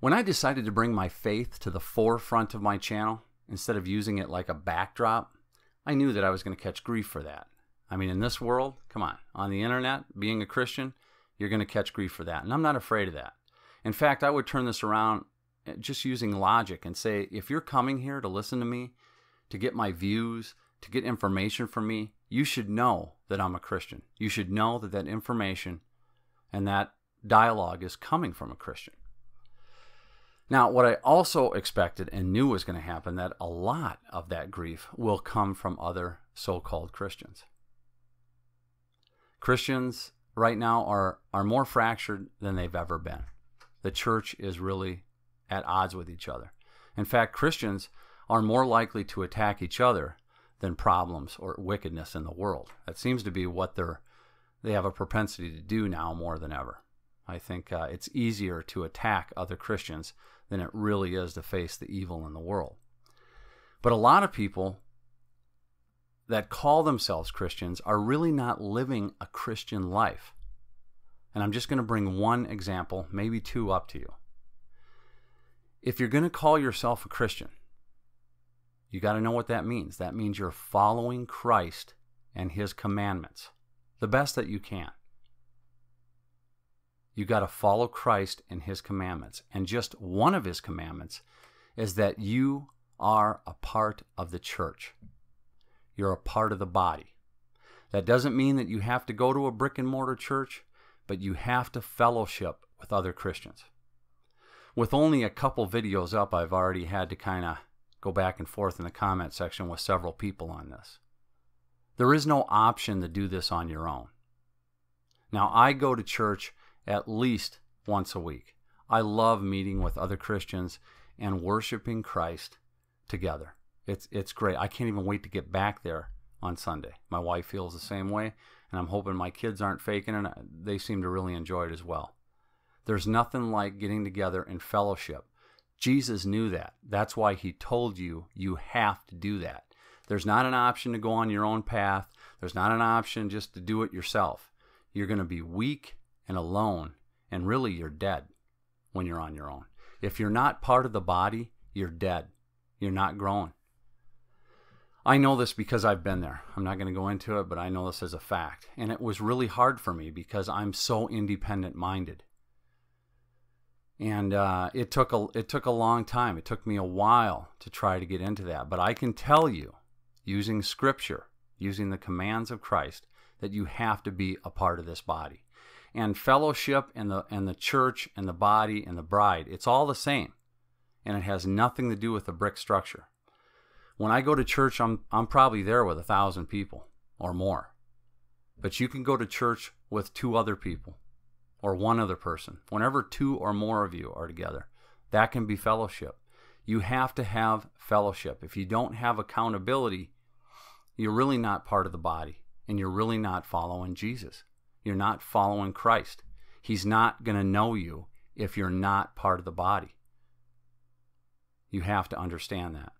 When I decided to bring my faith to the forefront of my channel, instead of using it like a backdrop, I knew that I was going to catch grief for that. I mean, in this world, come on, on the internet, being a Christian, you're going to catch grief for that. And I'm not afraid of that. In fact, I would turn this around eh, just using logic and say if you're coming here to listen to me, to get my views, to get information from me, you should know that I'm a Christian. You should know that that information and that dialogue is coming from a Christian. Now, what I also expected and knew was going to happen that a lot of that grief will come from other so-called Christians. Christians right now are are more fractured than they've ever been. The church is really at odds with each other. In fact, Christians are more likely to attack each other than problems or wickedness in the world. That seems to be what they're they have a propensity to do now more than ever. I think uh, it's easier to attack other Christians than it really is to face the evil in the world. But a lot of people that call themselves Christians are really not living a Christian life. And I'm just going to bring one example, maybe two up to you. If you're going to call yourself a Christian, you got to know what that means. That means you're following Christ and his commandments the best that you can. You got to follow Christ and his commandments. And just one of his commandments is that you are a part of the church. You're a part of the body. That doesn't mean that you have to go to a brick and mortar church, but you have to fellowship with other Christians. With only a couple videos up, I've already had to kind of go back and forth in the comment section with several people on this. There is no option to do this on your own. Now, I go to church at least once a week. I love meeting with other Christians and worshiping Christ together. It's it's great. I can't even wait to get back there on Sunday. My wife feels the same way, and I'm hoping my kids aren't faking and They seem to really enjoy it as well. There's nothing like getting together in fellowship. Jesus knew that. That's why he told you you have to do that. There's not an option to go on your own path. There's not an option just to do it yourself. You're going to be weak and alone, and really you're dead when you're on your own. If you're not part of the body, you're dead. You're not growing. I know this because I've been there. I'm not going to go into it, but I know this as a fact. And it was really hard for me because I'm so independent minded. And uh, it took a it took a long time. It took me a while to try to get into that. But I can tell you, using Scripture, using the commands of Christ, that you have to be a part of this body. And fellowship and the and the church and the body and the bride, it's all the same. And it has nothing to do with the brick structure. When I go to church, I'm, I'm probably there with a thousand people or more. But you can go to church with two other people or one other person. Whenever two or more of you are together, that can be fellowship. You have to have fellowship. If you don't have accountability, you're really not part of the body and you're really not following Jesus. You're not following Christ. He's not going to know you if you're not part of the body. You have to understand that.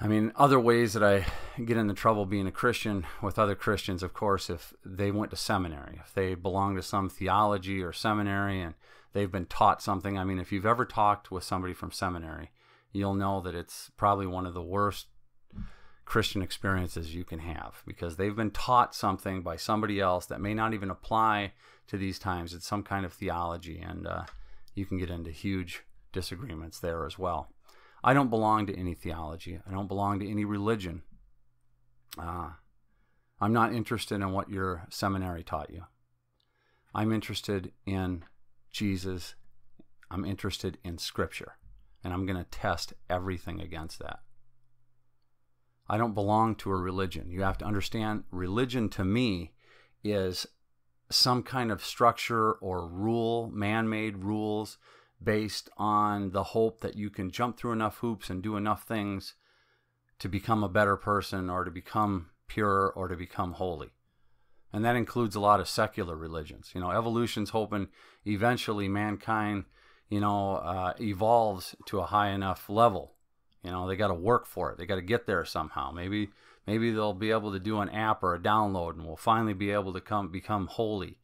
I mean, other ways that I get into trouble being a Christian with other Christians, of course, if they went to seminary, if they belong to some theology or seminary and they've been taught something. I mean, if you've ever talked with somebody from seminary, you'll know that it's probably one of the worst Christian experiences you can have because they've been taught something by somebody else that may not even apply to these times. It's some kind of theology, and uh, you can get into huge disagreements there as well. I don't belong to any theology. I don't belong to any religion. Uh, I'm not interested in what your seminary taught you. I'm interested in Jesus. I'm interested in Scripture. And I'm going to test everything against that. I don't belong to a religion. You have to understand religion to me is some kind of structure or rule, man made rules based on the hope that you can jump through enough hoops and do enough things to become a better person or to become pure or to become holy. And that includes a lot of secular religions. You know, evolution's hoping eventually mankind, you know, uh, evolves to a high enough level. You know, they got to work for it. They got to get there somehow. Maybe, maybe they'll be able to do an app or a download, and we'll finally be able to come become holy,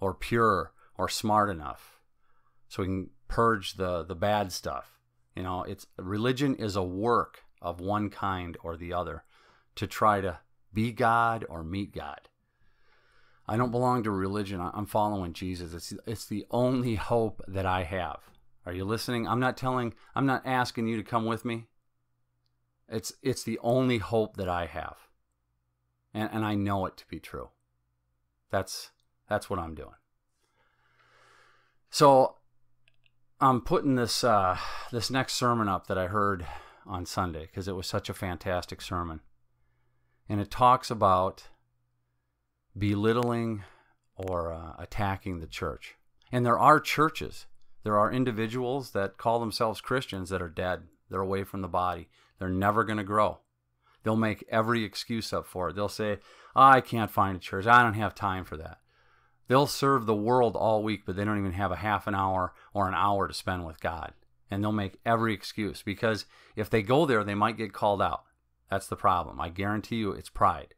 or pure, or smart enough so we can purge the the bad stuff. You know, it's religion is a work of one kind or the other to try to be God or meet God. I don't belong to religion. I'm following Jesus. It's it's the only hope that I have. Are you listening? I'm not telling I'm not asking you to come with me. It's it's the only hope that I have. And and I know it to be true. That's that's what I'm doing. So I'm putting this uh, this next sermon up that I heard on Sunday because it was such a fantastic sermon, and it talks about belittling or uh, attacking the church. And there are churches, there are individuals that call themselves Christians that are dead. They're away from the body. They're never going to grow. They'll make every excuse up for it. They'll say, oh, I can't find a church. I don't have time for that. They'll serve the world all week, but they don't even have a half an hour or an hour to spend with God. And they'll make every excuse because if they go there, they might get called out. That's the problem. I guarantee you it's pride.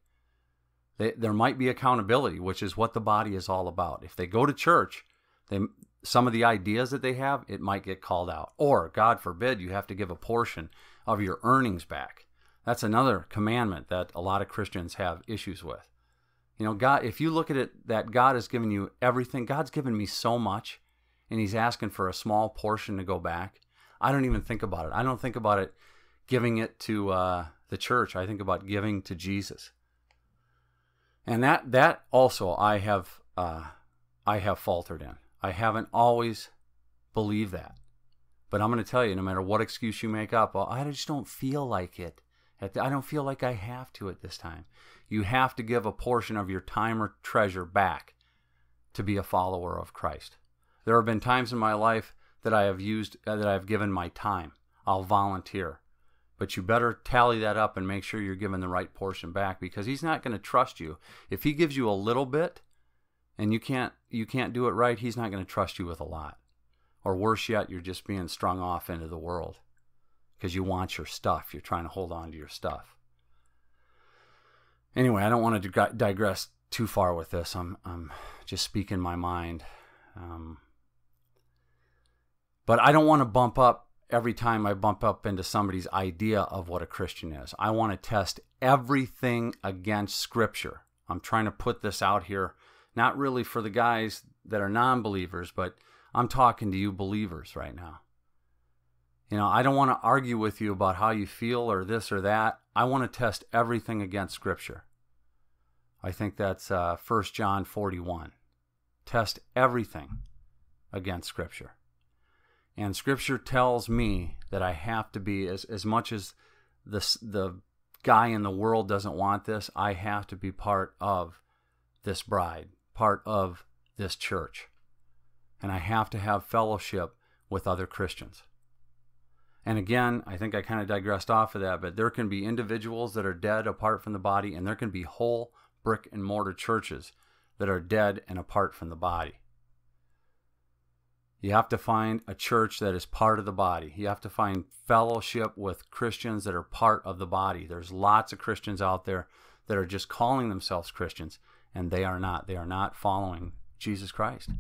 They, there might be accountability, which is what the body is all about. If they go to church, they some of the ideas that they have, it might get called out. Or, God forbid, you have to give a portion of your earnings back. That's another commandment that a lot of Christians have issues with. You know, God, if you look at it that God has given you everything, God's given me so much, and He's asking for a small portion to go back. I don't even think about it. I don't think about it giving it to uh, the church. I think about giving to Jesus. And that that also I have uh, I have faltered in. I haven't always believed that. But I'm going to tell you, no matter what excuse you make up, well, I just don't feel like it. I don't feel like I have to at this time. You have to give a portion of your time or treasure back to be a follower of Christ. There have been times in my life that I have used, uh, that I've given my time. I'll volunteer. But you better tally that up and make sure you're giving the right portion back because he's not going to trust you. If he gives you a little bit and you can't you can't do it right, he's not going to trust you with a lot. Or worse yet, you're just being strung off into the world because you want your stuff. You're trying to hold on to your stuff. Anyway, I don't want to digress too far with this. I'm I'm just speaking my mind. Um, but I don't want to bump up every time I bump up into somebody's idea of what a Christian is. I want to test everything against Scripture. I'm trying to put this out here, not really for the guys that are non believers, but I'm talking to you believers right now. You know, I don't want to argue with you about how you feel or this or that. I want to test everything against Scripture. I think that's uh, 1 John 41. Test everything against Scripture. And Scripture tells me that I have to be, as, as much as the, the guy in the world doesn't want this, I have to be part of this bride, part of this church. And I have to have fellowship with other Christians. And again, I think I kind of digressed off of that, but there can be individuals that are dead apart from the body, and there can be whole brick and mortar churches that are dead and apart from the body. You have to find a church that is part of the body. You have to find fellowship with Christians that are part of the body. There's lots of Christians out there that are just calling themselves Christians, and they are not. They are not following Jesus Christ.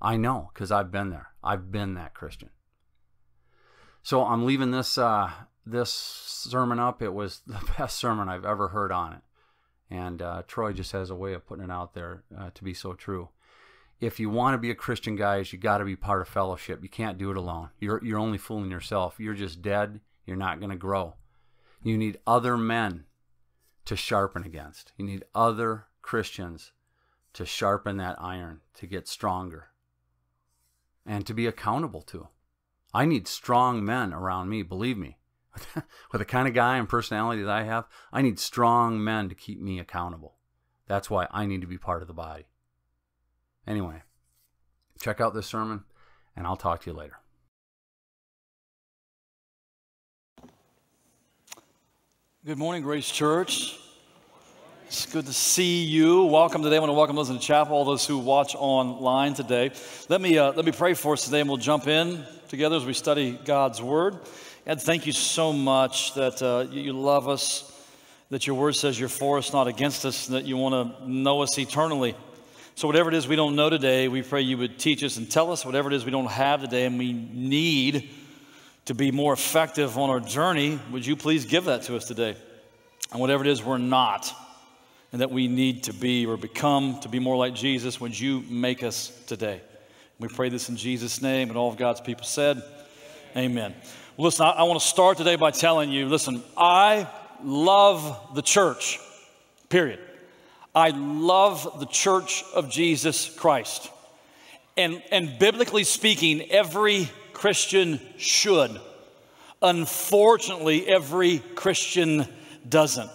I know because I've been there. I've been that Christian. So I'm leaving this uh, this sermon up. It was the best sermon I've ever heard on it, and uh, Troy just has a way of putting it out there uh, to be so true if you want to be a Christian, guys, you got to be part of fellowship. You can't do it alone. You're you're only fooling yourself. You're just dead. You're not going to grow. You need other men to sharpen against. You need other Christians to sharpen that iron to get stronger and to be accountable to. I need strong men around me, believe me. With the kind of guy and personality that I have, I need strong men to keep me accountable. That's why I need to be part of the body. Anyway, check out this sermon, and I'll talk to you later. Good morning, Grace Church. It's good to see you. Welcome today. I want to welcome those in the chapel, all those who watch online today. Let me, uh, let me pray for us today, and we'll jump in together as we study God's Word. Ed, thank you so much that uh, you love us, that your Word says you're for us, not against us, and that you want to know us eternally. So, whatever it is we don't know today, we pray you would teach us and tell us whatever it is we don't have today and we need to be more effective on our journey. Would you please give that to us today? And whatever it is we're not and that we need to be or become to be more like Jesus, would you make us today? We pray this in Jesus' name, and all of God's people said, Amen. Well, listen, I, I want to start today by telling you listen, I love the church, period. I love the church of Jesus Christ. And, and biblically speaking, every Christian should. Unfortunately, every Christian doesn't.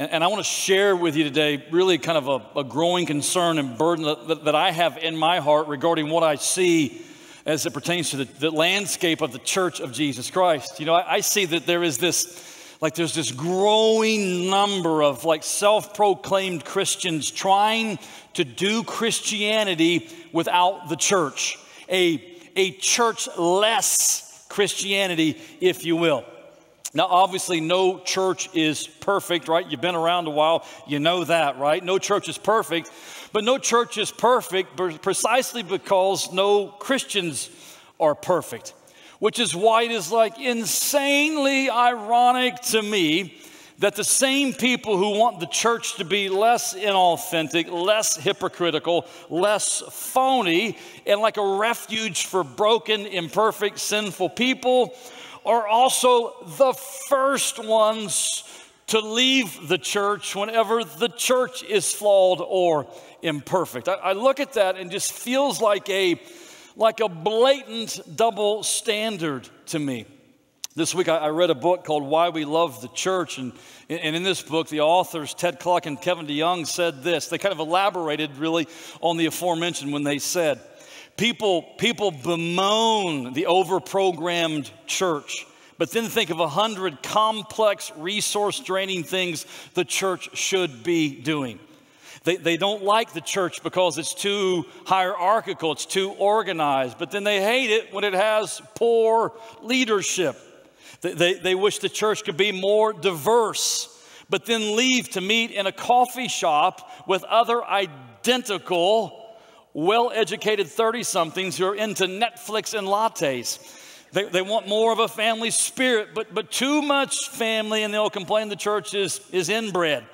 And, and I want to share with you today really kind of a, a growing concern and burden that, that, I have in my heart regarding what I see as it pertains to the, the landscape of the church of Jesus Christ. You know, I, I see that there is this like there's this growing number of like self-proclaimed Christians trying to do Christianity without the church. A, a church-less Christianity, if you will. Now, obviously, no church is perfect, right? You've been around a while, you know that, right? No church is perfect, but no church is perfect precisely because no Christians are perfect which is why it is like insanely ironic to me that the same people who want the church to be less inauthentic, less hypocritical, less phony, and like a refuge for broken, imperfect, sinful people are also the first ones to leave the church whenever the church is flawed or imperfect. I, I look at that and just feels like a like a blatant double standard to me. This week I, read a book called Why We Love the Church, and, and in this book, the authors Ted Kluck and Kevin DeYoung said this. They kind of elaborated really on the aforementioned when they said, People, people bemoan the overprogrammed church, but then think of a hundred complex, resource draining things the church should be doing. They, they don't like the church because it's too hierarchical, it's too organized, but then they hate it when it has poor leadership. They, they, they wish the church could be more diverse, but then leave to meet in a coffee shop with other identical, well educated 30 somethings who are into Netflix and lattes. They, they want more of a family spirit, but, but too much family, and they'll complain the church is, is inbred.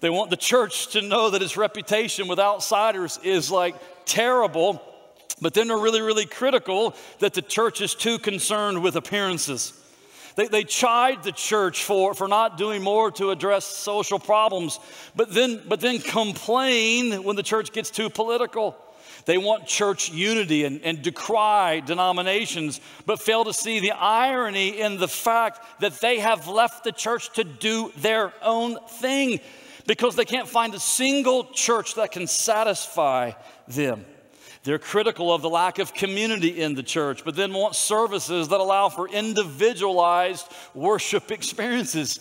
They want the church to know that its reputation with outsiders is like terrible, but then they're really, really critical that the church is too concerned with appearances. They, they chide the church for, for not doing more to address social problems, but then, but then complain when the church gets too political. They want church unity and, and, decry denominations, but fail to see the irony in the fact that they have left the church to do their own thing because they can't find a single church that can satisfy them. They're critical of the lack of community in the church, but then want services that allow for individualized worship experiences.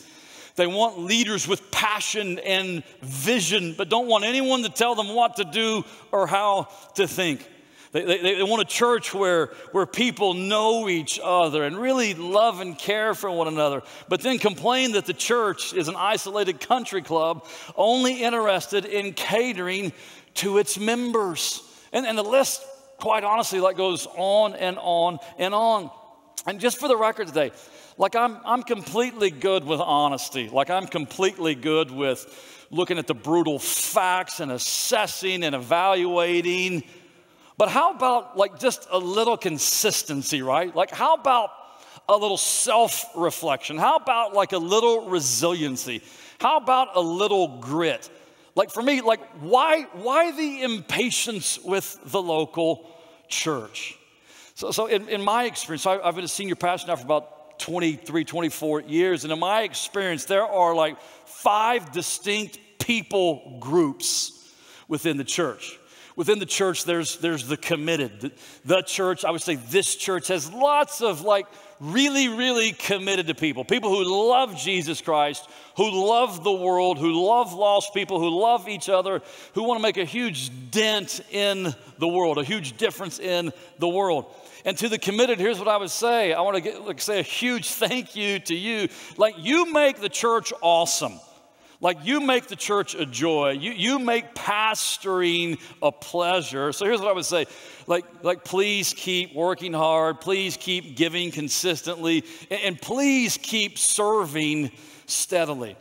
They want leaders with passion and vision, but don't want anyone to tell them what to do or how to think. They, they, they, want a church where, where people know each other and really love and care for one another, but then complain that the church is an isolated country club only interested in catering to its members. And, and the list, quite honestly, like goes on and on and on. And just for the record today, like I'm, I'm completely good with honesty. Like I'm completely good with looking at the brutal facts and assessing and evaluating but how about like just a little consistency, right? Like, how about a little self reflection? How about like a little resiliency? How about a little grit? Like for me, like why why the impatience with the local church? So, so in, in my experience, I, I've been a senior pastor now for about 23, 24 years, and in my experience, there are like five distinct people groups within the church within the church, there's, there's the committed. The, the church, I would say this church has lots of like really, really committed to people. People who love Jesus Christ, who love the world, who love lost people, who love each other, who want to make a huge dent in the world, a huge difference in the world. And to the committed, here's what I would say. I want to get, like, say a huge thank you to you. Like, you make the church awesome. Like you make the church a joy. You, you make pastoring a pleasure. So here's what I would say. Like, like please keep working hard. Please keep giving consistently. And, and please keep serving steadily.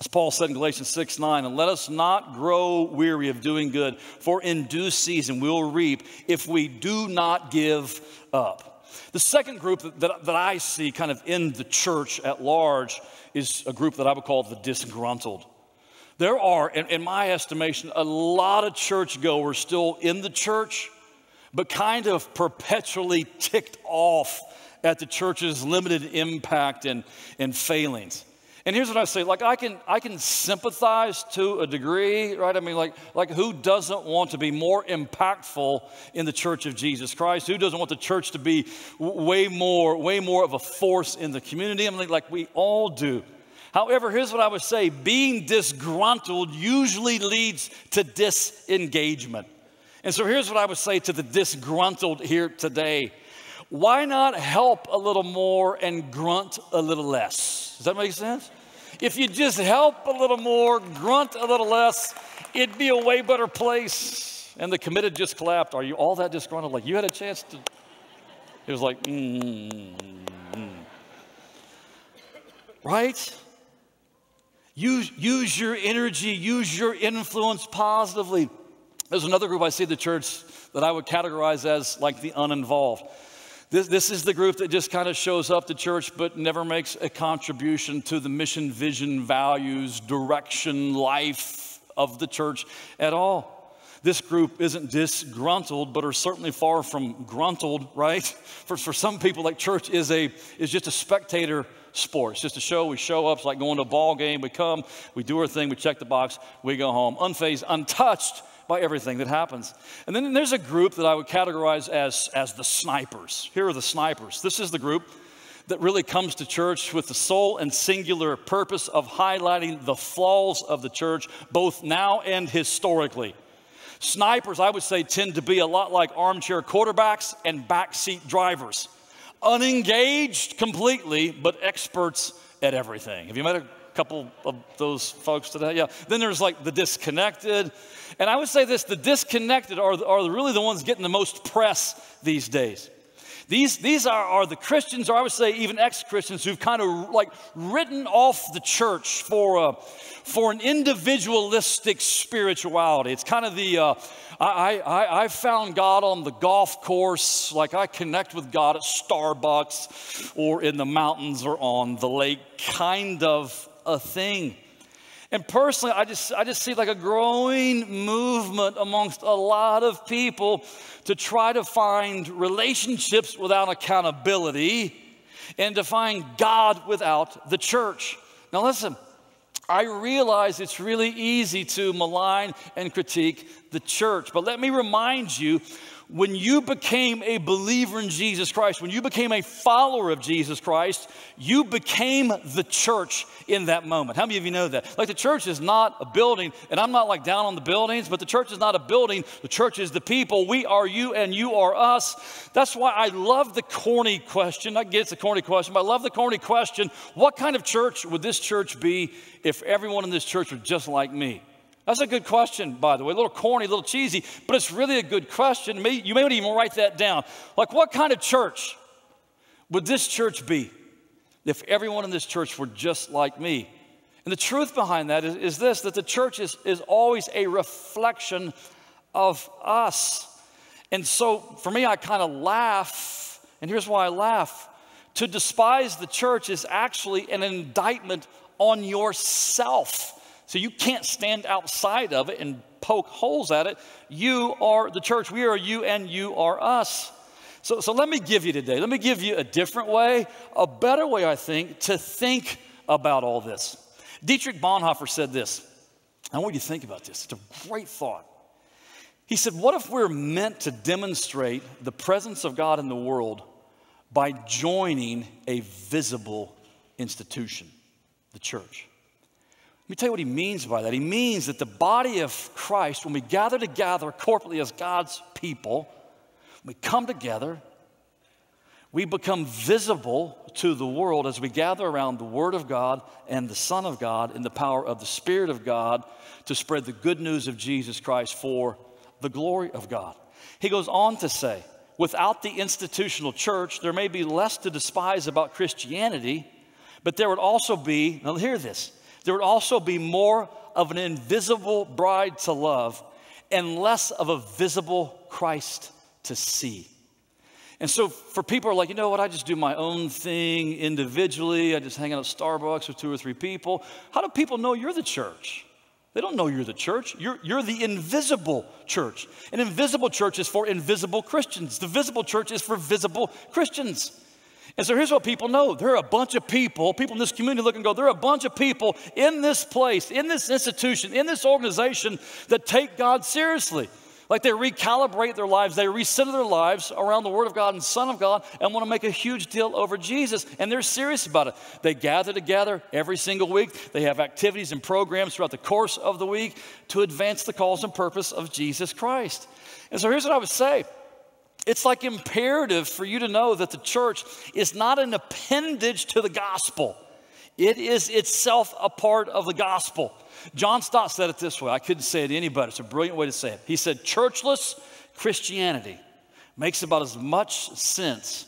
As Paul said in Galatians 6 9, and let us not grow weary of doing good, for in due season we will reap if we do not give up. The second group that, that, that I see kind of in the church at large is a group that I would call the disgruntled. There are, in, in my estimation, a lot of churchgoers still in the church, but kind of perpetually ticked off at the church's limited impact and, and failings. And here's what I say, like I can I can sympathize to a degree, right? I mean, like, like who doesn't want to be more impactful in the church of Jesus Christ? Who doesn't want the church to be way more, way more of a force in the community? I mean, like we all do. However, here's what I would say being disgruntled usually leads to disengagement. And so here's what I would say to the disgruntled here today why not help a little more and grunt a little less? Does that make sense? If you just help a little more, grunt a little less, it'd be a way better place. And the committed just clapped. Are you all that disgruntled? Like you had a chance to. It was like, mm, mm. right? Use, use your energy, use your influence positively. There's another group I see the church that I would categorize as like the uninvolved. This, this is the group that just kind of shows up to church but never makes a contribution to the mission, vision, values, direction, life of the church at all. This group isn't disgruntled, but are certainly far from gruntled, right? For, for some people, like church is, a, is just a spectator sport. It's just a show. We show up. It's like going to a ball game. We come, we do our thing, we check the box, we go home, unfazed, untouched by everything that happens. And then there's a group that I would categorize as, as the snipers. Here are the snipers. This is the group that really comes to church with the sole and singular purpose of highlighting the flaws of the church, both now and historically. Snipers, I would say, tend to be a lot like armchair quarterbacks and backseat drivers. Unengaged completely, but experts at everything. Have you met a couple of those folks today? Yeah. Then there's like the disconnected. And I would say this the disconnected are, are really the ones getting the most press these days. These, these are, are the Christians, or I would say even ex Christians, who've kind of like written off the church for, a, for an individualistic spirituality. It's kind of the, uh, I, I, I found God on the golf course, like I connect with God at Starbucks or in the mountains or on the lake kind of a thing. And personally, I just, I just see like a growing movement amongst a lot of people to try to find relationships without accountability and to find God without the church. Now, listen, I realize it's really easy to malign and critique the church, but let me remind you when you became a believer in Jesus Christ, when you became a follower of Jesus Christ, you became the church in that moment. How many of you know that? Like the church is not a building, and I'm not like down on the buildings, but the church is not a building. The church is the people. We are you and you are us. That's why I love the corny question. I get it's a corny question, but I love the corny question. What kind of church would this church be if everyone in this church were just like me? That's a good question, by the way. A little corny, a little cheesy, but it's really a good question. You may even write that down. Like, what kind of church would this church be if everyone in this church were just like me? And the truth behind that is, is this that the church is, is always a reflection of us. And so for me, I kind of laugh, and here's why I laugh. To despise the church is actually an indictment on yourself. So you can't stand outside of it and poke holes at it. You are the church. We are you, and you are us. So, so let me give you today, let me give you a different way, a better way, I think, to think about all this. Dietrich Bonhoeffer said this. I want you to think about this. It's a great thought. He said, What if we're meant to demonstrate the presence of God in the world by joining a visible institution, the church? Let me tell you what he means by that. He means that the body of Christ, when we gather together corporately as God's people, we come together, we become visible to the world as we gather around the Word of God and the Son of God in the power of the Spirit of God to spread the good news of Jesus Christ for the glory of God. He goes on to say, without the institutional church, there may be less to despise about Christianity, but there would also be, now hear this, there would also be more of an invisible bride to love and less of a visible Christ to see. And so for people are like, you know what, I just do my own thing individually. I just hang out at Starbucks with two or three people. How do people know you're the church? They don't know you're the church. You're, you're the invisible church. An invisible church is for invisible Christians. The visible church is for visible Christians. And so here's what people know there are a bunch of people, people in this community look and go, there are a bunch of people in this place, in this institution, in this organization that take God seriously. Like they recalibrate their lives, they recenter their lives around the Word of God and Son of God and want to make a huge deal over Jesus. And they're serious about it. They gather together every single week. They have activities and programs throughout the course of the week to advance the cause and purpose of Jesus Christ. And so here's what I would say. It's like imperative for you to know that the church is not an appendage to the gospel. It is itself a part of the gospel. John Stott said it this way. I couldn't say it any better. It's a brilliant way to say it. He said, Churchless Christianity makes about as much sense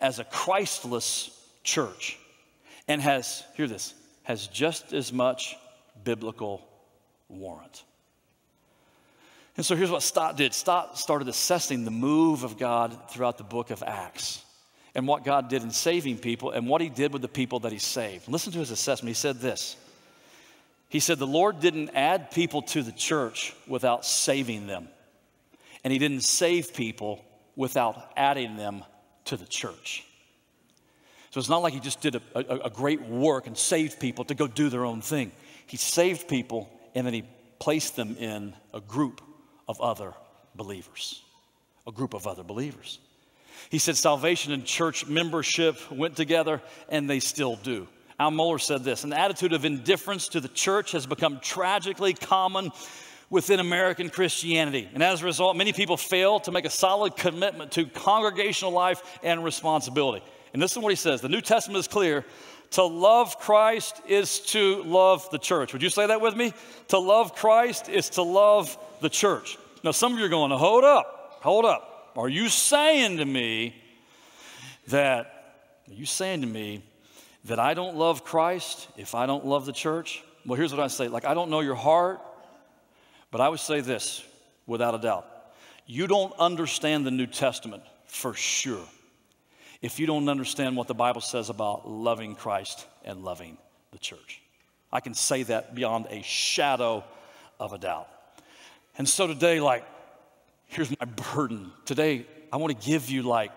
as a Christless church and has, hear this, has just as much biblical warrant. And so here's what Stott did Stott started assessing the move of God throughout the book of Acts and what God did in saving people and what he did with the people that he saved. Listen to his assessment. He said this he said, The Lord didn't add people to the church without saving them, and He didn't save people without adding them to the church. So it's not like He just did a, a, a great work and saved people to go do their own thing. He saved people, and then He placed them in a group of other believers. A group of other believers. He said salvation and church membership went together, and they still do. Al Mohler said this An attitude of indifference to the church has become tragically common within American Christianity. And as a result, many people fail to make a solid commitment to congregational life and responsibility. And this is what he says the New Testament is clear. To love Christ is to love the church. Would you say that with me? To love Christ is to love the church. Now, some of you are going, hold up, hold up. Are you saying to me that, are you saying to me that I don't love Christ if I don't love the church? Well, here's what I say like, I don't know your heart, but I would say this without a doubt. You don't understand the New Testament for sure if you don't understand what the Bible says about loving Christ and loving the church. I can say that beyond a shadow of a doubt. And so today, like, here's my burden. Today, I want to give you like,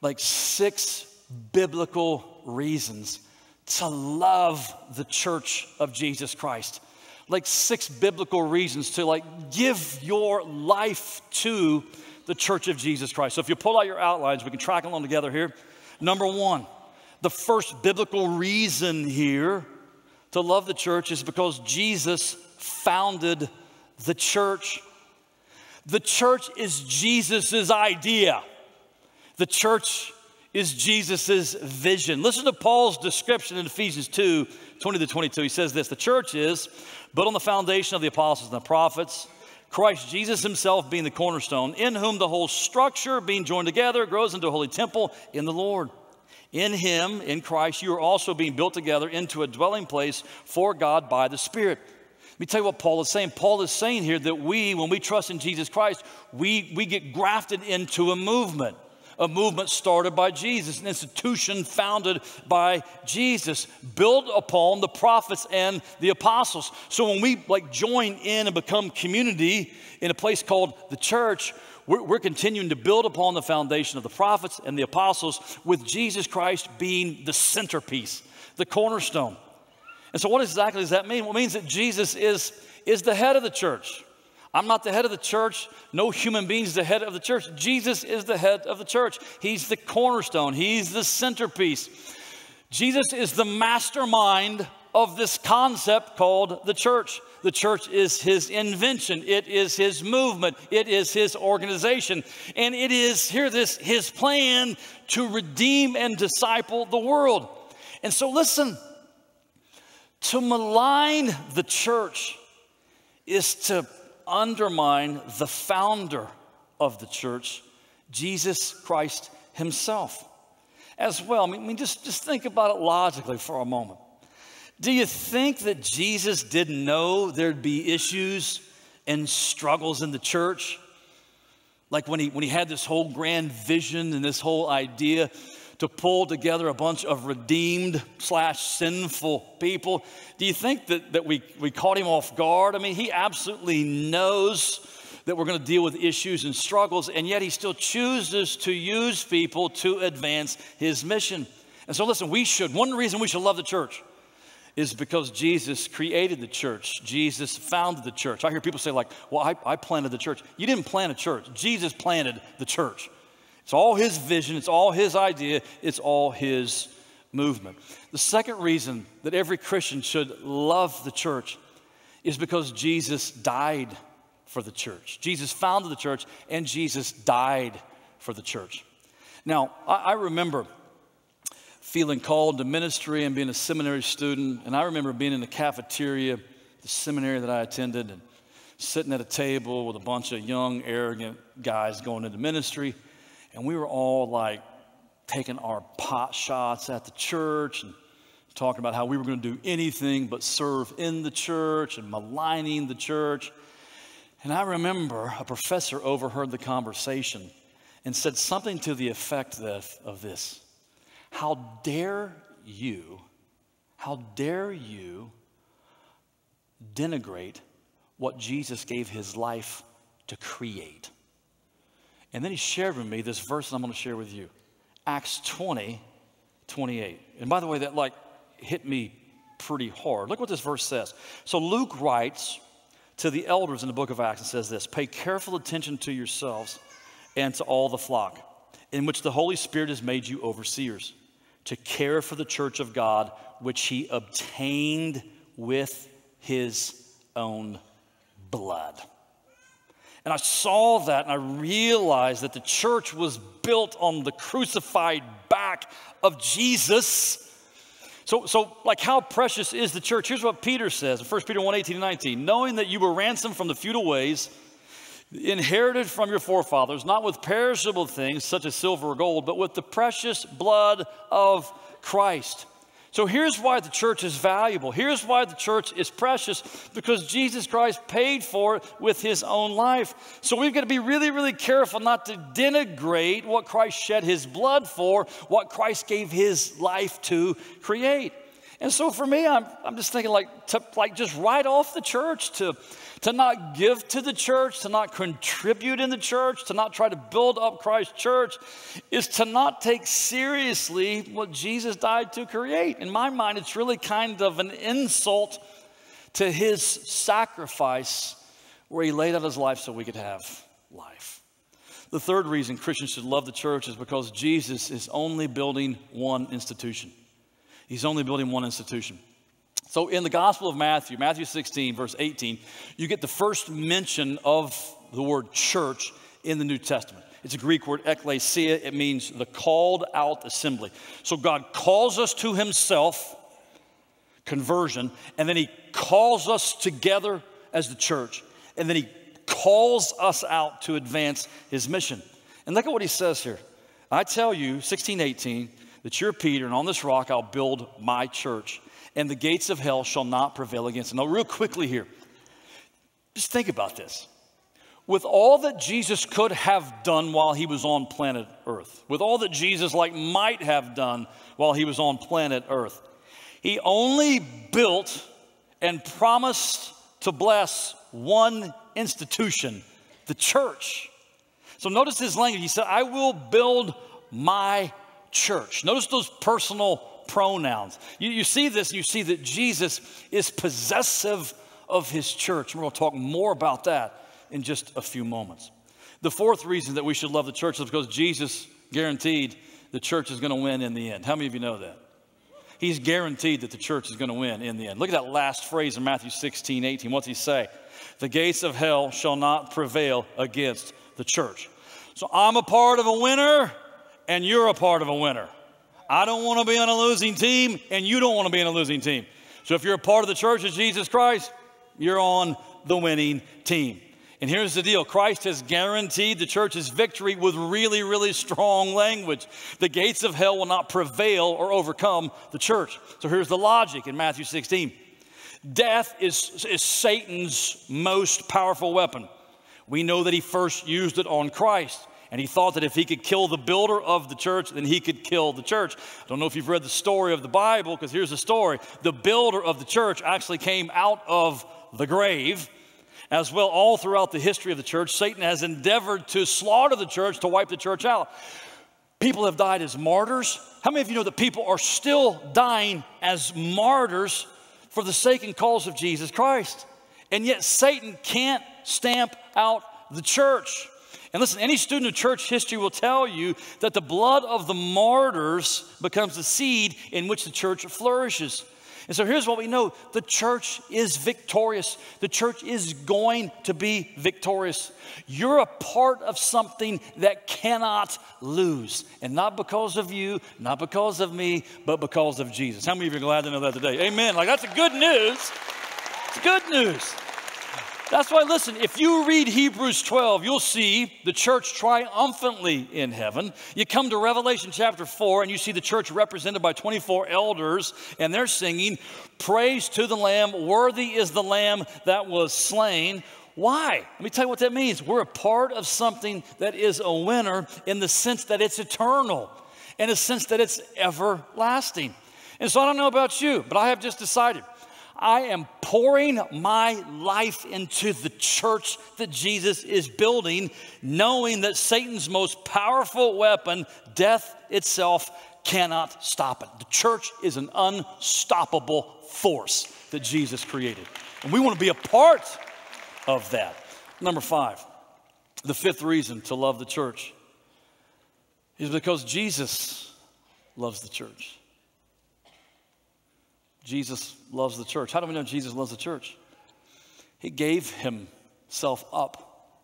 like six biblical reasons to love the church of Jesus Christ. Like six biblical reasons to like give your life to the church of Jesus Christ. So if you pull out your outlines, we can track along together here. Number one, the first biblical reason here to love the church is because Jesus founded the church. The church is Jesus' idea. The church is Jesus' vision. Listen to Paul's description in Ephesians 2 20 to 22. He says this The church is built on the foundation of the apostles and the prophets, Christ Jesus himself being the cornerstone, in whom the whole structure, being joined together, grows into a holy temple in the Lord. In him, in Christ, you are also being built together into a dwelling place for God by the Spirit. Let me tell you what Paul is saying. Paul is saying here that we, when we trust in Jesus Christ, we, we get grafted into a movement a movement started by Jesus, an institution founded by Jesus, built upon the prophets and the apostles. So when we like join in and become community in a place called the church, we're, we're continuing to build upon the foundation of the prophets and the apostles with Jesus Christ being the centerpiece, the cornerstone. And so, what exactly does that mean? Well, it means that Jesus is, is the head of the church. I'm not the head of the church. No human being is the head of the church. Jesus is the head of the church. He's the cornerstone, He's the centerpiece. Jesus is the mastermind of this concept called the church. The church is his invention, it is his movement, it is his organization, and it is, hear this, his plan to redeem and disciple the world. And so, listen, to malign the church is to undermine the founder of the church, Jesus Christ himself, as well. I mean, just, just think about it logically for a moment. Do you think that Jesus didn't know there'd be issues and struggles in the church? Like when he, when he had this whole grand vision and this whole idea to pull together a bunch of redeemed slash sinful people. Do you think that, that we, we caught him off guard? I mean, he absolutely knows that we're going to deal with issues and struggles, and yet he still chooses to use people to advance his mission. And so, listen, we should, one reason we should love the church is because Jesus created the church. Jesus founded the church. I hear people say, like, well, I, I planted the church. You didn't plant a church, Jesus planted the church. It's all his vision, it's all his idea, it's all his movement. The second reason that every Christian should love the church is because Jesus died for the church. Jesus founded the church and Jesus died for the church. Now, I, remember feeling called to ministry and being a seminary student, and I remember being in the cafeteria, the seminary that I attended, and sitting at a table with a bunch of young, arrogant guys going into ministry and we were all like taking our pot shots at the church and talking about how we were going to do anything but serve in the church and maligning the church. And I remember a professor overheard the conversation and said something to the effect of this How dare you, how dare you denigrate what Jesus gave his life to create? And then he shared with me this verse that I'm going to share with you Acts 20, 28. And by the way, that like hit me pretty hard. Look what this verse says. So Luke writes to the elders in the book of Acts and says this Pay careful attention to yourselves and to all the flock, in which the Holy Spirit has made you overseers, to care for the church of God, which he obtained with his own blood. And I saw that and I realized that the church was built on the crucified back of Jesus. So, so like how precious is the church? Here's what Peter says in 1 Peter 1 18 and 19. Knowing that you were ransomed from the futile ways, inherited from your forefathers, not with perishable things such as silver or gold, but with the precious blood of Christ so here's why the church is valuable. Here's why the church is precious because Jesus Christ paid for it with his own life. So we've got to be really, really careful not to denigrate what Christ shed his blood for, what Christ gave his life to create. And so for me, I'm, I'm just thinking like, to, like just write off the church, to, to not give to the church, to not contribute in the church, to not try to build up Christ's church, is to not take seriously what Jesus died to create. In my mind, it's really kind of an insult to his sacrifice where he laid out his life so we could have life. The third reason Christians should love the church is because Jesus is only building one institution. He's only building one institution. So in the Gospel of Matthew, Matthew 16, verse 18, you get the first mention of the word church in the New Testament. It's a Greek word, ekklesia. It means the called out assembly. So God calls us to himself, conversion, and then he calls us together as the church. And then he calls us out to advance his mission. And look at what he says here. I tell you, 16, 18, that you're Peter, and on this rock I'll build my church, and the gates of hell shall not prevail against it. Now, real quickly here, just think about this. With all that Jesus could have done while he was on planet Earth, with all that Jesus like might have done while he was on planet Earth, he only built and promised to bless one institution, the church. So notice his language. He said, I will build my church. Notice those personal pronouns. You, you see this, you see that Jesus is possessive of his church. we're going to talk more about that in just a few moments. The fourth reason that we should love the church is because Jesus guaranteed the church is going to win in the end. How many of you know that? he's guaranteed that the church is going to win in the end. Look at that last phrase in Matthew 16, 18. What's he say? The gates of hell shall not prevail against the church. So I'm a part of a winner, and you're a part of a winner. I don't want to be on a losing team, and you don't want to be on a losing team. So if you're a part of the church of Jesus Christ, you're on the winning team. And here's the deal Christ has guaranteed the church's victory with really, really strong language. The gates of hell will not prevail or overcome the church. So here's the logic in Matthew 16 Death is, is Satan's most powerful weapon. We know that he first used it on Christ. And he thought that if he could kill the builder of the church, then he could kill the church. I don't know if you've read the story of the Bible, because here's the story. The builder of the church actually came out of the grave. As well, all throughout the history of the church, Satan has endeavored to slaughter the church, to wipe the church out. People have died as martyrs. How many of you know that people are still dying as martyrs for the sake and cause of Jesus Christ? And yet, Satan can't stamp out the church. And listen, any student of church history will tell you that the blood of the martyrs becomes the seed in which the church flourishes. And so here's what we know the church is victorious. The church is going to be victorious. You're a part of something that cannot lose. And not because of you, not because of me, but because of Jesus. How many of you are glad to know that today? Amen. Like that's a good news. It's good news. That's why, listen, if you read Hebrews 12, you'll see the church triumphantly in heaven. You come to Revelation chapter 4, and you see the church represented by 24 elders, and they're singing, Praise to the Lamb, worthy is the Lamb that was slain. Why? Let me tell you what that means. We're a part of something that is a winner in the sense that it's eternal, in a sense that it's everlasting. And so I don't know about you, but I have just decided I am pouring my life into the church that Jesus is building, knowing that Satan's most powerful weapon, death itself, cannot stop it. The church is an unstoppable force that Jesus created. And we want to be a part of that. Number five, the fifth reason to love the church is because Jesus loves the church. Jesus loves the church. How do we know Jesus loves the church? He gave himself up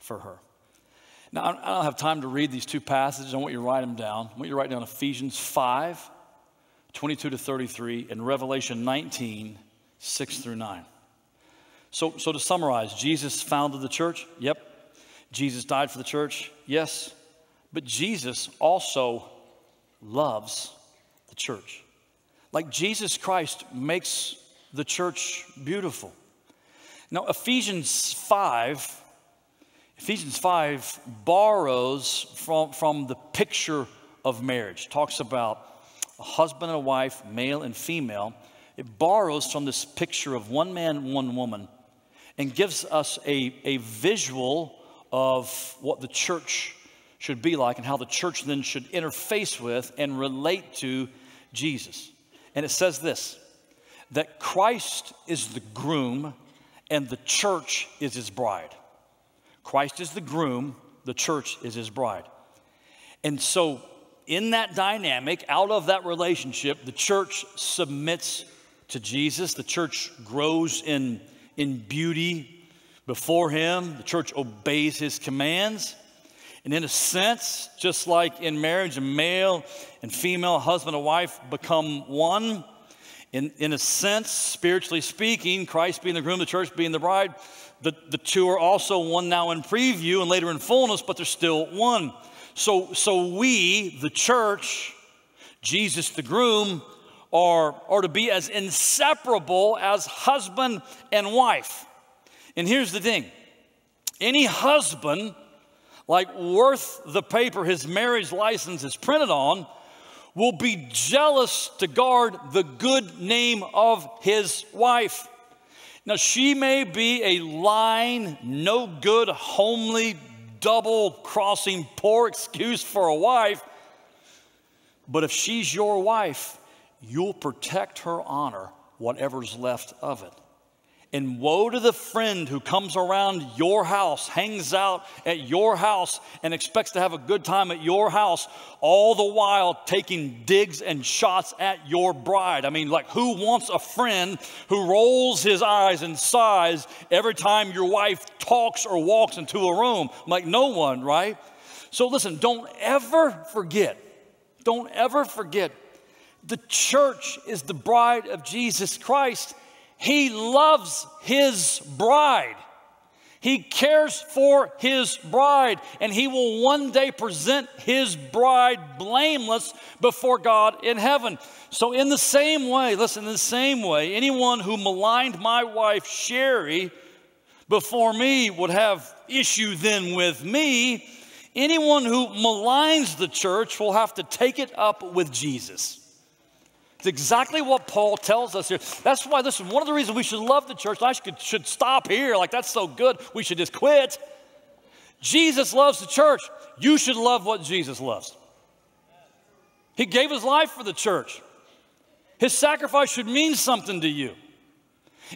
for her. Now, I don't have time to read these two passages. I want you to write them down. I want you to write down Ephesians 5, 22 to 33, and Revelation 19, 6 through 9. So, so to summarize, Jesus founded the church? Yep. Jesus died for the church? Yes. But Jesus also loves the church. Like Jesus Christ makes the church beautiful. Now, Ephesians 5, Ephesians 5 borrows from, from the picture of marriage, talks about a husband and a wife, male and female. It borrows from this picture of one man, one woman, and gives us a, a visual of what the church should be like and how the church then should interface with and relate to Jesus. And it says this that Christ is the groom and the church is his bride. Christ is the groom, the church is his bride. And so, in that dynamic, out of that relationship, the church submits to Jesus. The church grows in, in beauty before him. The church obeys his commands. And in a sense, just like in marriage, a male and female, husband and wife become one. In, in a sense, spiritually speaking, Christ being the groom, the church being the bride, the, the two are also one now in preview and later in fullness, but they're still one. So, so we, the church, Jesus the groom, are, are to be as inseparable as husband and wife. And here's the thing any husband like worth the paper his marriage license is printed on, will be jealous to guard the good name of his wife. Now, she may be a lying, no good, homely, double crossing, poor excuse for a wife, but if she's your wife, you'll protect her honor, whatever's left of it. And woe to the friend who comes around your house, hangs out at your house, and expects to have a good time at your house, all the while taking digs and shots at your bride. I mean, like, who wants a friend who rolls his eyes and sighs every time your wife talks or walks into a room? Like, no one, right? So, listen, don't ever forget, don't ever forget, the church is the bride of Jesus Christ he loves his bride. He cares for his bride, and he will one day present his bride blameless before God in heaven. So, in the same way, listen, in the same way, anyone who maligned my wife, Sherry, before me would have issue then with me. Anyone who maligns the church will have to take it up with Jesus. It's exactly what Paul tells us here. That's why this is one of the reasons we should love the church. I should, should stop here. Like, that's so good. We should just quit. Jesus loves the church. You should love what Jesus loves. He gave his life for the church. His sacrifice should mean something to you.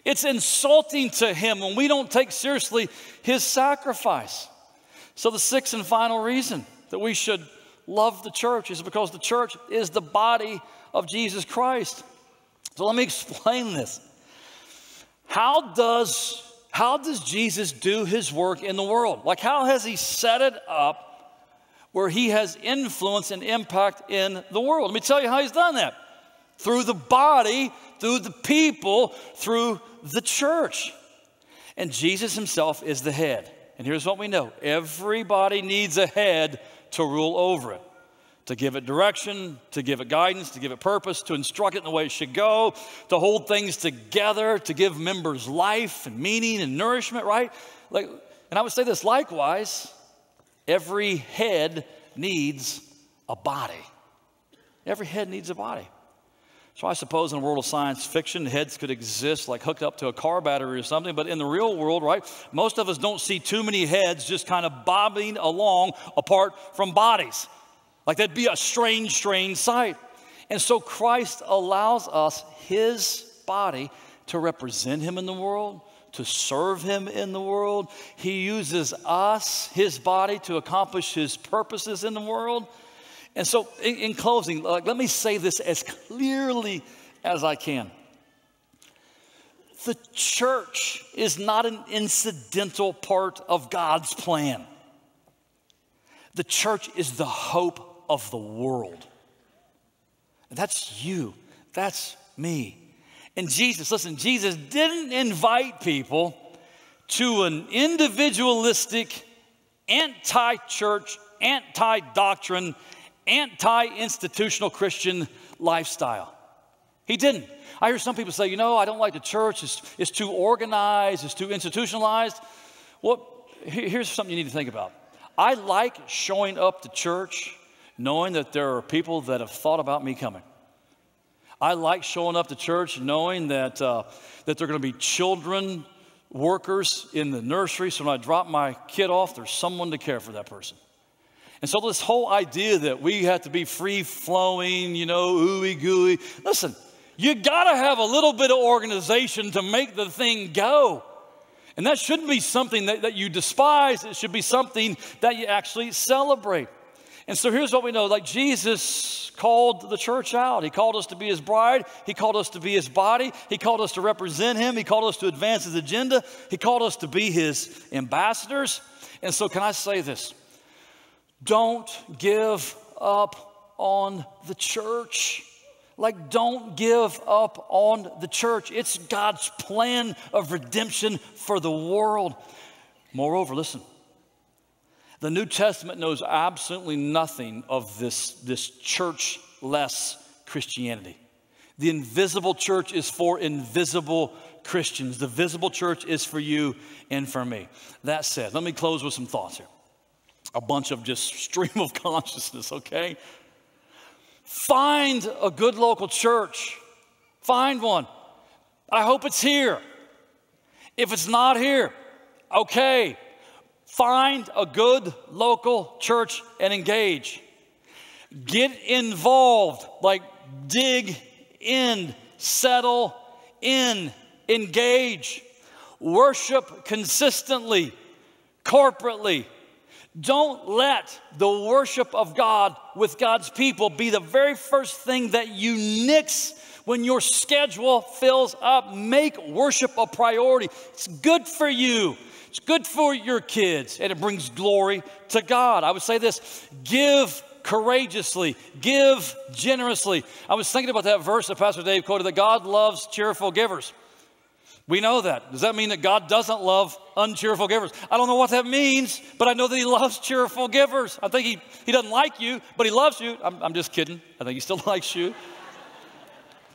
It's insulting to him when we don't take seriously his sacrifice. So, the sixth and final reason that we should love the church is because the church is the body of Jesus Christ. So let me explain this. How does how does Jesus do his work in the world? Like how has he set it up where he has influence and impact in the world? Let me tell you how he's done that. Through the body, through the people, through the church. And Jesus himself is the head. And here's what we know everybody needs a head to rule over it to give it direction, to give it guidance, to give it purpose, to instruct it in the way it should go, to hold things together, to give members life and meaning and nourishment, right? Like, and I would say this likewise, every head needs a body. Every head needs a body. So I suppose in a world of science fiction, heads could exist like hooked up to a car battery or something, but in the real world, right, most of us don't see too many heads just kind of bobbing along apart from bodies. Like that'd be a strange, strange sight. And so Christ allows us, his body, to represent him in the world, to serve him in the world. He uses us, his body, to accomplish his purposes in the world. And so, in, in closing, like, let me say this as clearly as I can. The church is not an incidental part of God's plan. The church is the hope of the world. That's you, that's me. And Jesus, listen, Jesus didn't invite people to an individualistic, anti church, anti doctrine, anti institutional Christian lifestyle. He didn't. I hear some people say, you know, I don't like the church, it's, it's too organized, it's too institutionalized. Well, here's something you need to think about. I like showing up to church knowing that there are people that have thought about me coming. I like showing up to church knowing that, uh, that there are going to be children workers in the nursery. So when I drop my kid off, there's someone to care for that person. And so this whole idea that we have to be free flowing, you know, ooey gooey. Listen, you got to have a little bit of organization to make the thing go. And that shouldn't be something that, that you despise. It should be something that you actually celebrate. And so here's what we know like Jesus called the church out. He called us to be his bride. He called us to be his body. He called us to represent him. He called us to advance his agenda. He called us to be his ambassadors. And so, can I say this? Don't give up on the church. Like, don't give up on the church. It's God's plan of redemption for the world. Moreover, listen, the New Testament knows absolutely nothing of this, this church-less Christianity. The invisible church is for invisible Christians. The visible church is for you and for me. That said, let me close with some thoughts here. A bunch of just stream of consciousness, okay? Find a good local church. Find one. I hope it's here. If it's not here, okay, Find a good local church and engage. Get involved, like dig in, settle in, engage. worship consistently, corporately. Don't let the worship of God with God's people be the very first thing that you nix when your schedule fills up. Make worship a priority. It's good for you. It's good for your kids, and it brings glory to God. I would say this give courageously, give generously. I was thinking about that verse that Pastor Dave quoted that God loves cheerful givers. We know that. Does that mean that God doesn't love uncheerful givers? I don't know what that means, but I know that He loves cheerful givers. I think He, he doesn't like you, but He loves you. I'm, I'm just kidding. I think He still likes you.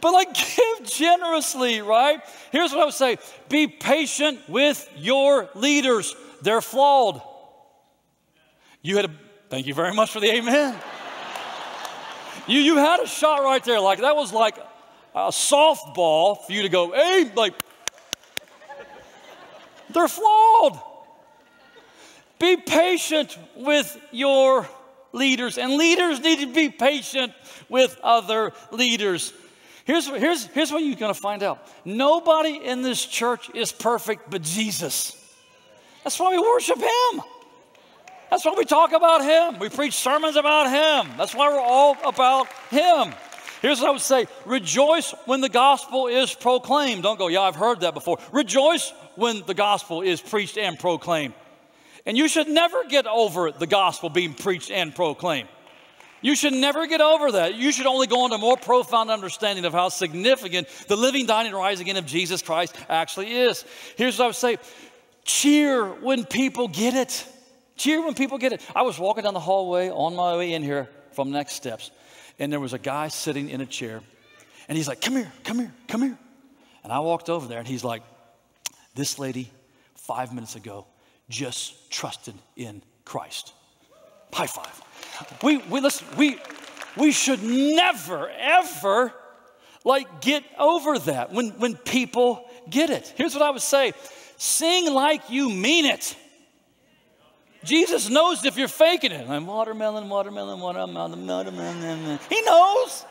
But like, give generously, right? Here's what I would say be patient with your leaders, they're flawed. You had a, thank you very much for the amen. you, you had a shot right there. Like, that was like a softball for you to go, hey, like, they're flawed. Be patient with your leaders, and leaders need to be patient with other leaders. Here's, here's, here's what you're going to find out nobody in this church is perfect but Jesus. That's why we worship Him. That's why we talk about Him. We preach sermons about Him. That's why we're all about Him. Here's what I would say rejoice when the gospel is proclaimed. Don't go, yeah, I've heard that before. Rejoice when the gospel is preached and proclaimed. And you should never get over the gospel being preached and proclaimed. You should never get over that. You should only go into a more profound understanding of how significant the living, dying, and rising again of Jesus Christ actually is. Here's what I would say cheer when people get it. Cheer when people get it. I was walking down the hallway on my way in here from Next Steps, and there was a guy sitting in a chair, and he's like, Come here, come here, come here. And I walked over there, and he's like, This lady, five minutes ago, just trusted in Christ. High five. We, we listen, we, we should never, ever like get over that when, when people get it. Here's what I would say sing like you mean it. Jesus knows if you're faking it. I'm watermelon, watermelon, watermelon, watermelon. He knows.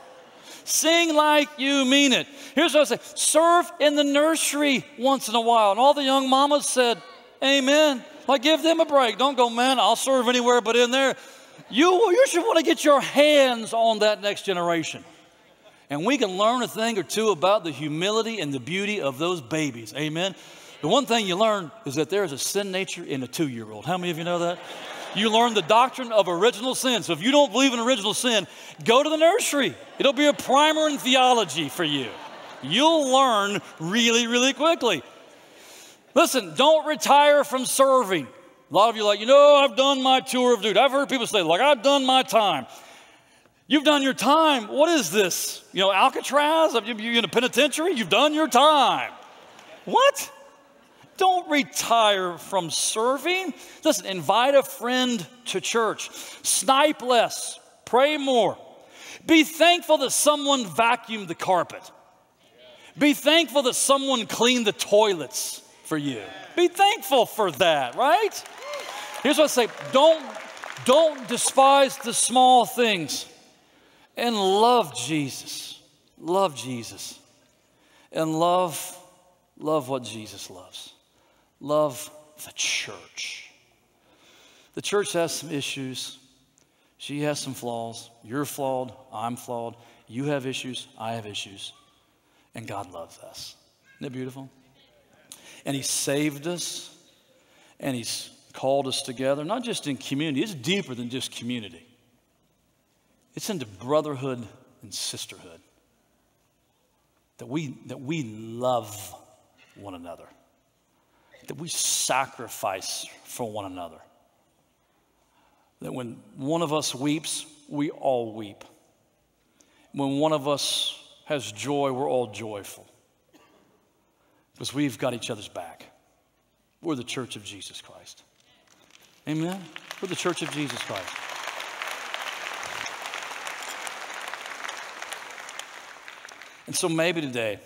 Sing like you mean it. Here's what I say serve in the nursery once in a while. And all the young mamas said, Amen. Like, give them a break. Don't go, man, I'll serve anywhere but in there. You, you should want to get your hands on that next generation. And we can learn a thing or two about the humility and the beauty of those babies. Amen. The one thing you learn is that there is a sin nature in a two year old. How many of you know that? You learn the doctrine of original sin. So if you don't believe in original sin, go to the nursery. It'll be a primer in theology for you. You'll learn really, really quickly. Listen, don't retire from serving. A lot of you like, you know, I've done my tour of duty. I've heard people say, like, I've done my time. You've done your time. What is this? You know, Alcatraz? You in a penitentiary? You've done your time. What? Don't retire from serving. Listen, invite a friend to church. Snipe less. Pray more. Be thankful that someone vacuumed the carpet. Be thankful that someone cleaned the toilets for you. Be thankful for that, right? Here's what I say don't, don't despise the small things and love Jesus. Love Jesus. And love, love what Jesus loves. Love the church. The church has some issues. She has some flaws. You're flawed. I'm flawed. You have issues. I have issues. And God loves us. Isn't it beautiful? And He saved us. And He's called us together, not just in community, it's deeper than just community. It's into brotherhood and sisterhood. That we, that we love one another, that we sacrifice for one another. That when one of us weeps, we all weep. When one of us has joy, we're all joyful. Because we've got each other's back. We're the church of Jesus Christ. Amen? We're the church of Jesus Christ. And so maybe today,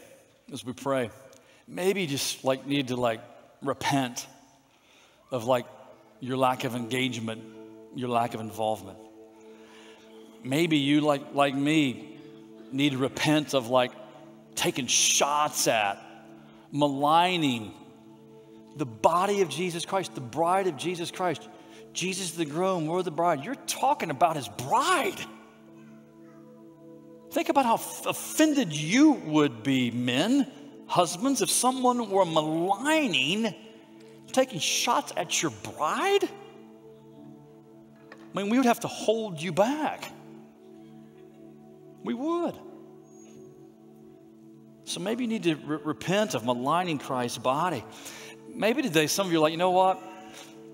as we pray, maybe you just like need to like repent of like your lack of engagement, your lack of involvement. Maybe you like like me need to repent of like taking shots at, maligning The body of Jesus Christ, the bride of Jesus Christ. Jesus the groom, we're the bride. You're talking about his bride. Think about how offended you would be, men, husbands, if someone were maligning, taking shots at your bride. I mean, we would have to hold you back. We would. So maybe you need to re- repent of maligning Christ's body. Maybe today some of you are like, you know what?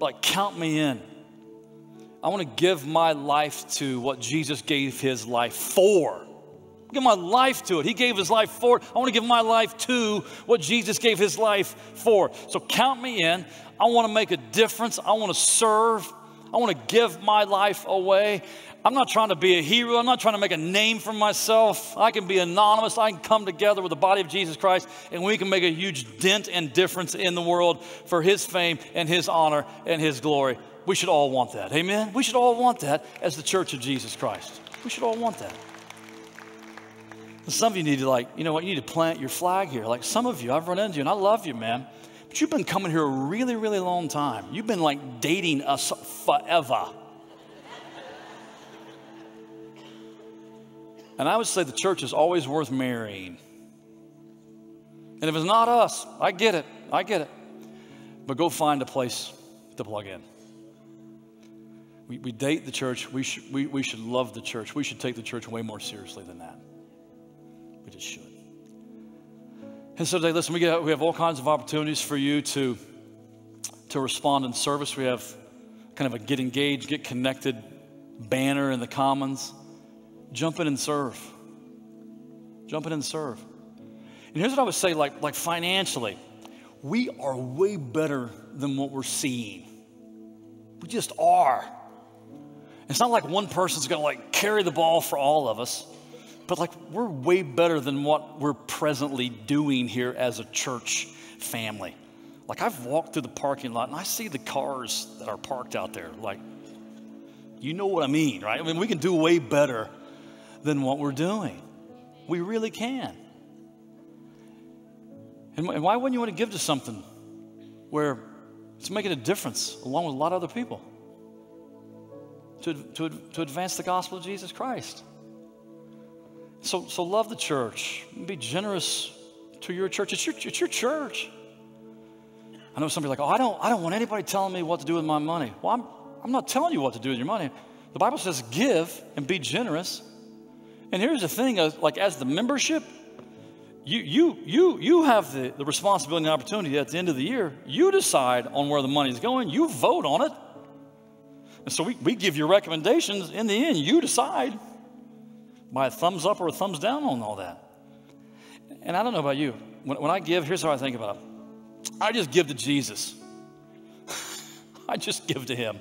Like, count me in. I want to give my life to what Jesus gave his life for. Give my life to it. He gave his life for it. I want to give my life to what Jesus gave his life for. So count me in. I want to make a difference. I want to serve. I want to give my life away. I'm not trying to be a hero. I'm not trying to make a name for myself. I can be anonymous. I can come together with the body of Jesus Christ and we can make a huge dent and difference in the world for his fame and his honor and his glory. We should all want that. Amen? We should all want that as the church of Jesus Christ. We should all want that. some of you need to, like, you know what, you need to plant your flag here. Like some of you, I've run into you and I love you, man. But you've been coming here a really, really long time. You've been like dating us forever. And I would say the church is always worth marrying. And if it's not us, I get it. I get it. But go find a place to plug in. We, we date the church. We should, we, we should love the church. We should take the church way more seriously than that. We just should. And so today, listen, we, get, we have all kinds of opportunities for you to, to respond in service. We have kind of a get engaged, get connected banner in the commons. Jump in and serve. Jump in and serve. And here's what I would say like, like financially, we are way better than what we're seeing. We just are. It's not like one person's gonna like carry the ball for all of us, but like we're way better than what we're presently doing here as a church family. Like I've walked through the parking lot and I see the cars that are parked out there. Like, you know what I mean, right? I mean, we can do way better than what we're doing. We really can. And, why wouldn't you want to give to something where it's making a difference along with a lot of other people to, to, to advance the gospel of Jesus Christ? So, so love the church. Be generous to your church. It's your, it's your church. I know somebody like, oh, I don't, I don't want anybody telling me what to do with my money. Well, I'm, I'm not telling you what to do with your money. The Bible says give and be generous. And here's the thing, like as the membership, you, you, you, you have the, the responsibility and opportunity at the end of the year. You decide on where the money's going. You vote on it. And so we, we give you recommendations. In the end, you decide by a thumbs up or a thumbs down on all that. And I don't know about you. When, when I give, here's how I think about it I just give to Jesus. I just give to Him.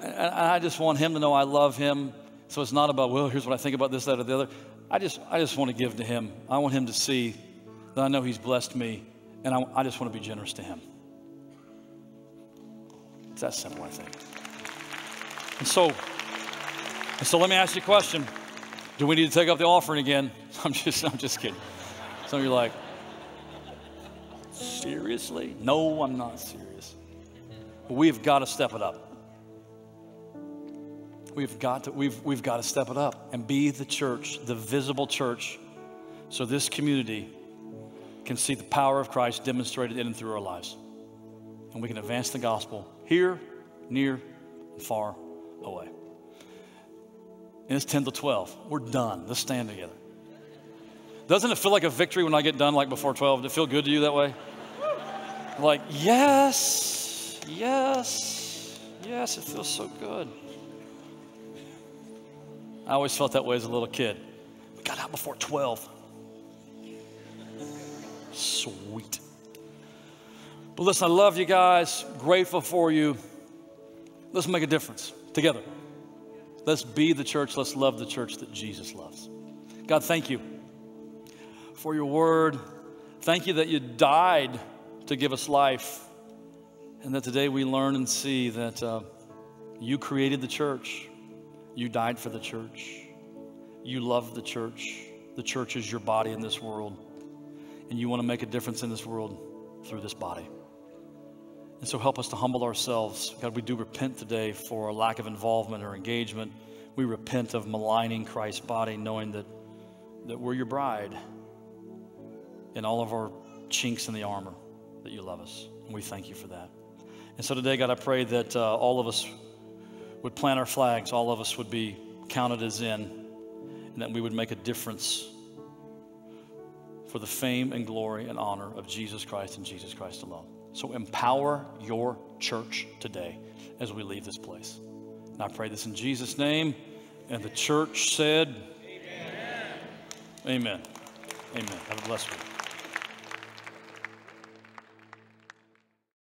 And I just want Him to know I love Him so it's not about, well, here's what I think about this, that, or the other. I just, I just want to give to him. I want him to see that I know he's blessed me, and I, I just want to be generous to him. It's that simple, I think. And so, and so let me ask you a question. Do we need to take up the offering again? I'm just, I'm just kidding. Some of you are like, seriously? No, I'm not serious. But we've got to step it up. We've got to, we've, we've got to step it up and be the church, the visible church, so this community can see the power of Christ demonstrated in and through our lives. And we can advance the gospel here, near, and far away. And it's 10 to 12. We're done. Let's stand together. Doesn't it feel like a victory when I get done like before 12? Does it feel good to you that way? Like, yes, yes, yes, it feels so good. I always felt that way as a little kid. We got out before 12. Sweet. But listen, I love you guys, grateful for you. Let's make a difference together. Let's be the church. Let's love the church that Jesus loves. God, thank you for your word. Thank you that you died to give us life. And that today we learn and see that uh, you created the church. You died for the church. You love the church. The church is your body in this world. And you want to make a difference in this world through this body. And so help us to humble ourselves. God, we do repent today for a lack of involvement or engagement. We repent of maligning Christ's body, knowing that, that we're your bride and all of our chinks in the armor, that you love us. And we thank you for that. And so today, God, I pray that uh, all of us would plant our flags, all of us would be counted as in, and that we would make a difference for the fame and glory and honor of Jesus Christ and Jesus Christ alone. So empower your church today as we leave this place. And I pray this in Jesus' name. And the church said, Amen. Amen. Amen. Have a blessed week.